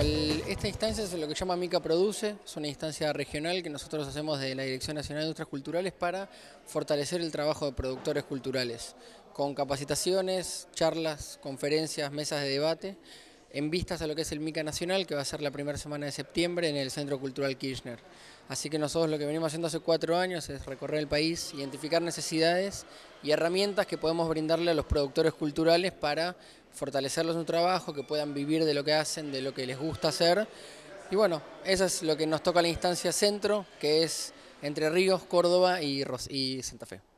esta instancia es lo que llama Mica Produce, es una instancia regional que nosotros hacemos de la Dirección Nacional de Industrias Culturales para fortalecer el trabajo de productores culturales, con capacitaciones, charlas, conferencias, mesas de debate, en vistas a lo que es el Mica Nacional, que va a ser la primera semana de septiembre en el Centro Cultural Kirchner. Así que nosotros lo que venimos haciendo hace cuatro años es recorrer el país, identificar necesidades y herramientas que podemos brindarle a los productores culturales para fortalecerlos en su trabajo, que puedan vivir de lo que hacen, de lo que les gusta hacer. Y bueno, eso es lo que nos toca la instancia centro, que es Entre Ríos, Córdoba y, y Santa Fe.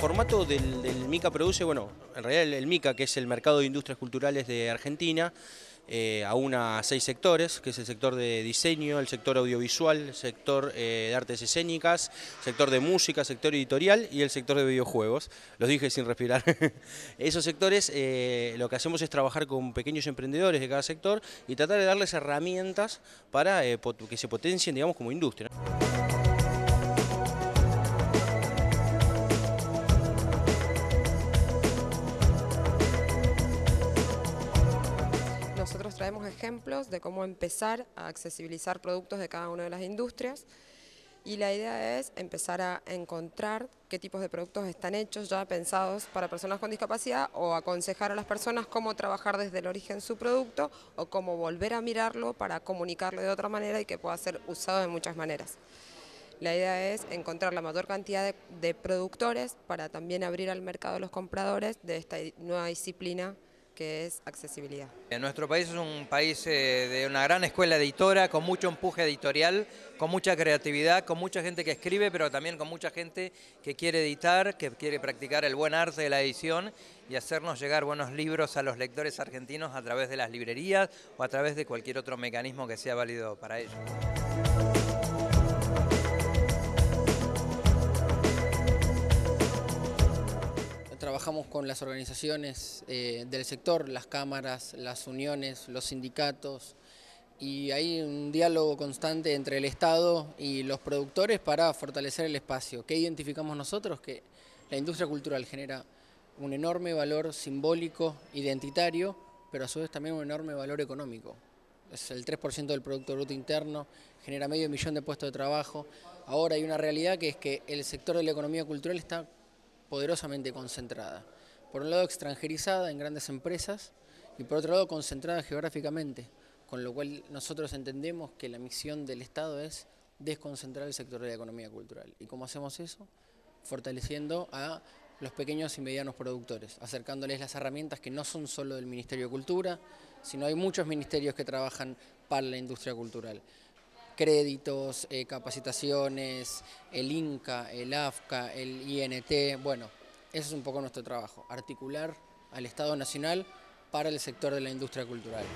Formato del, MICA produce, bueno, en realidad el MICA, que es el Mercado de Industrias Culturales de Argentina, eh, a seis sectores, que es el sector de diseño, el sector audiovisual, el sector eh, de artes escénicas, sector de música, sector editorial y el sector de videojuegos. Los dije sin respirar. Esos sectores eh, lo que hacemos es trabajar con pequeños emprendedores de cada sector y tratar de darles herramientas para eh, que se potencien, digamos, como industria. Nosotros traemos ejemplos de cómo empezar a accesibilizar productos de cada una de las industrias y la idea es empezar a encontrar qué tipos de productos están hechos ya pensados para personas con discapacidad o aconsejar a las personas cómo trabajar desde el origen su producto o cómo volver a mirarlo para comunicarlo de otra manera y que pueda ser usado de muchas maneras. La idea es encontrar la mayor cantidad de, productores para también abrir al mercado de los compradores de esta nueva disciplina que es accesibilidad. Nuestro país es un país eh, de una gran escuela editora, con mucho empuje editorial, con mucha creatividad, con mucha gente que escribe, pero también con mucha gente que quiere editar, que quiere practicar el buen arte de la edición y hacernos llegar buenos libros a los lectores argentinos a través de las librerías o a través de cualquier otro mecanismo que sea válido para ellos. Trabajamos con las organizaciones eh, del sector, las cámaras, las uniones, los sindicatos, y hay un diálogo constante entre el Estado y los productores para fortalecer el espacio. ¿Qué identificamos nosotros? Que la industria cultural genera un enorme valor simbólico, identitario, pero a su vez también un enorme valor económico. Es el 3% del Producto Bruto Interno, genera medio millón de puestos de trabajo. Ahora hay una realidad que es que el sector de la economía cultural está poderosamente concentrada. Por un lado extranjerizada en grandes empresas y por otro lado concentrada geográficamente, con lo cual nosotros entendemos que la misión del Estado es desconcentrar el sector de la economía cultural. ¿Y cómo hacemos eso? Fortaleciendo a los pequeños y medianos productores, acercándoles las herramientas que no son solo del Ministerio de Cultura, sino hay muchos ministerios que trabajan para la industria cultural créditos, eh, capacitaciones, el INCA, el AFCA, el INT, bueno, ese es un poco nuestro trabajo, articular al Estado Nacional para el sector de la industria cultural.